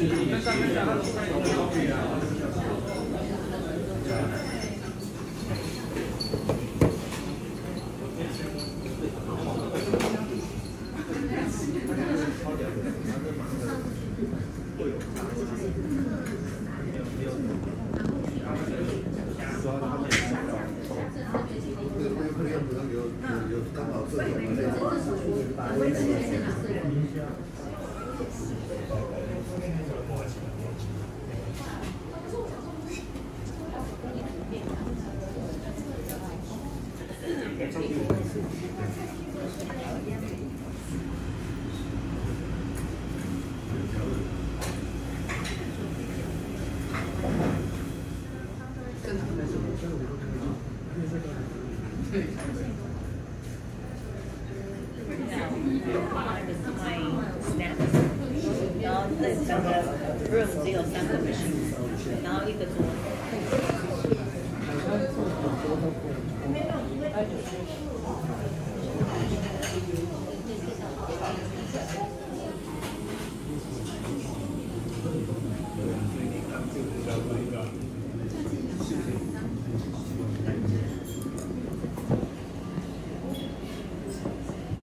嗯好的嗯好的嗯好的然后这整个 room 只有三个 machine，然后一个桌。Thank you.